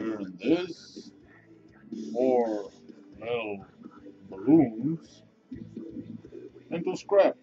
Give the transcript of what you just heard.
turn this four metal balloons into scrap.